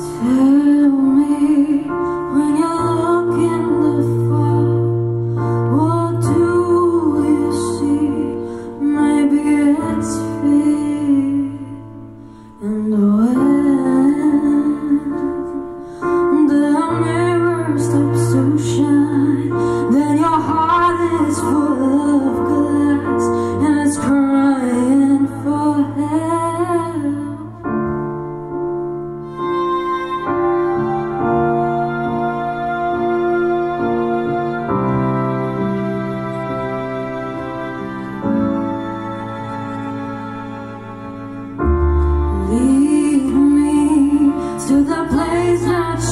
そ。to the place that